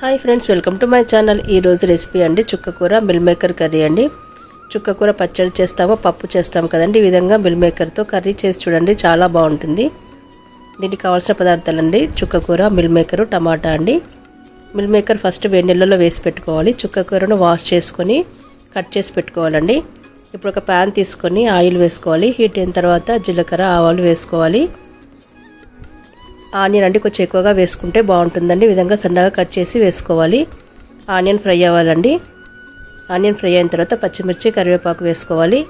Hi friends welcome to my channel ఈరోజు recipe అండి చుక్కకూర మిల్ మేకర్ కర్రీ అండి. చుక్కకూర పచ్చడి చేస్తాము పప్పు చేస్తాం కదండి. ఈ విధంగా మిల్ మేకర్తో కర్రీ చేసి చూడండి చాలా బాగుంటుంది. దీనికి కావాల్సిన పదార్థాలు అండి చుక్కకూర మిల్ మేకరు టమాటా అండి. మిల్ మేకర్ ఫస్ట్ వేడి వేసి పెట్టుకోవాలి. చుక్కకూరను వాష్ చేసుకొని కట్ చేసి పెట్టుకోవాలండి. ఇప్పుడు ఒక ప్యాన్ తీసుకొని ఆయిల్ వేసుకోవాలి. హీట్ అయిన తర్వాత జీలకర్ర ఆవాలు వేసుకోవాలి. ఆనియన్ అంటే కొంచెం ఎక్కువగా వేసుకుంటే బాగుంటుందండి. ఈ విధంగా సన్నగా కట్ చేసి వేసుకోవాలి. ఆనియన్ ఫ్రై అవ్వాలండి. ఆనియన్ ఫ్రై అయిన తర్వాత పచ్చిమిర్చి కరివేపాకు వేసుకోవాలి.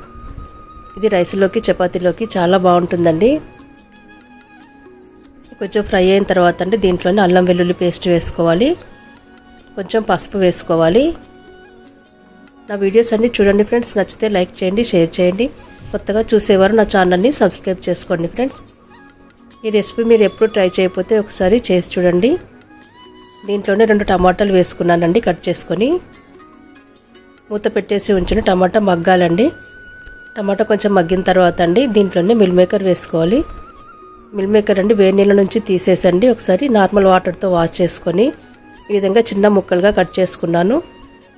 ఇది రైస్లోకి చపాతీలోకి చాలా బాగుంటుందండి. కొంచెం ఫ్రై అయిన తర్వాత అండి దీంట్లోనే అల్లం వెల్లుల్లి పేస్ట్ వేసుకోవాలి. కొంచెం పసుపు వేసుకోవాలి. నా వీడియోస్ అన్నీ చూడండి ఫ్రెండ్స్. నచ్చితే లైక్ చేయండి షేర్ చేయండి. కొత్తగా చూసేవారు నా ఛానల్ని సబ్స్క్రైబ్ చేసుకోండి ఫ్రెండ్స్. ఈ రెసిపీ మీరు ఎప్పుడు ట్రై చేయకపోతే ఒకసారి చేసి చూడండి. దీంట్లోనే రెండు టమాటాలు వేసుకున్నానండి కట్ చేసుకొని. మూత పెట్టేసి ఉంచిన టమాటా మగ్గాలండి. టమాటా కొంచెం మగ్గిన తర్వాత అండి దీంట్లోనే మిల్ మేకర్ వేసుకోవాలి. మిల్ మేకర్ అండి వేడి నీళ్ళ నుంచి తీసేసండి. ఒకసారి నార్మల్ వాటర్తో వాష్ చేసుకొని ఈ విధంగా చిన్న ముక్కలుగా కట్ చేసుకున్నాను.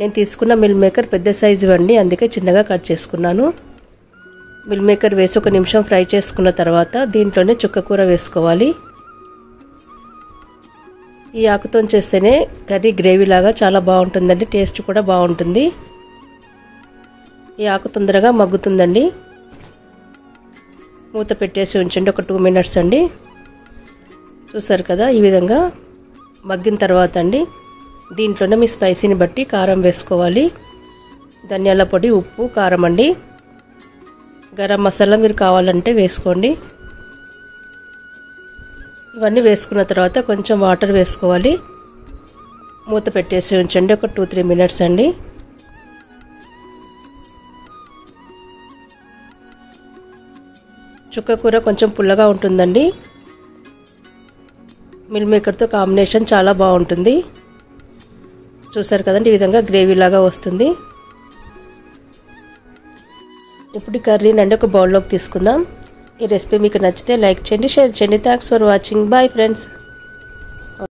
నేను తీసుకున్న మిల్ మేకర్ పెద్ద సైజు అండి అందుకే చిన్నగా కట్ చేసుకున్నాను. మిల్ మేకర్ వేసి ఒక నిమిషం ఫ్రై చేసుకున్న తర్వాత దీంట్లోనే చుక్కకూర వేసుకోవాలి. ఈ ఆకుతో చేస్తేనే కర్రీ గ్రేవీ లాగా చాలా బాగుంటుందండి టేస్ట్ కూడా బాగుంటుంది. ఈ ఆకు తొందరగా మగ్గుతుందండి. మూత పెట్టేసి ఉంచండి ఒక టూ మినిట్స్ అండి. చూసారు కదా ఈ విధంగా మగ్గిన తర్వాత అండి దీంట్లోనే మీ స్పైసీని బట్టి కారం వేసుకోవాలి. ధనియాల పొడి ఉప్పు కారం అండి. గరం మసాలా మీరు కావాలంటే వేసుకోండి. ఇవన్నీ వేసుకున్న తర్వాత కొంచెం వాటర్ వేసుకోవాలి. మూత పెట్టేసి ఉంచండి ఒక టూ త్రీ మినిట్స్ అండి. చుక్క కూర కొంచెం పుల్లగా ఉంటుందండి. మిల్ మేకర్తో కాంబినేషన్ చాలా బాగుంటుంది. చూసారు కదండి ఈ విధంగా గ్రేవీ లాగా వస్తుంది. ఇప్పుడు కర్రీ నండి ఒక బౌల్లోకి తీసుకుందాం. ఈ రెసిపీ మీకు నచ్చితే లైక్ చేయండి షేర్ చేయండి. Thanks for watching bye friends